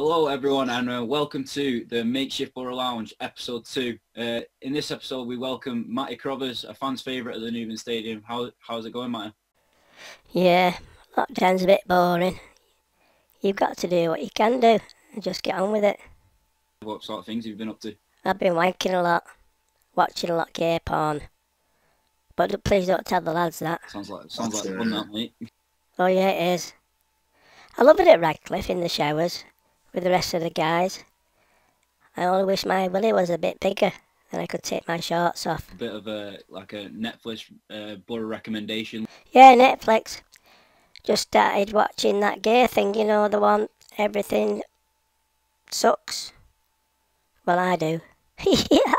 Hello, everyone, and uh, welcome to the Makeshift Boro Lounge, episode two. Uh, in this episode, we welcome Matty Crothers, a fan's favourite of the Newman Stadium. How, how's it going, Matty? Yeah, lockdown's a bit boring. You've got to do what you can do and just get on with it. What sort of things have you been up to? I've been wanking a lot, watching a lot of gay porn. But please don't tell the lads that. Sounds like sounds That's, like fun, that, mate. Oh yeah, it is. I love it at Radcliffe in the showers with the rest of the guys. I only wish my willy was a bit bigger and I could take my shorts off. A bit of a like a Netflix uh, Boro recommendation. Yeah, Netflix. Just started watching that gay thing, you know, the one everything sucks. Well, I do. yeah.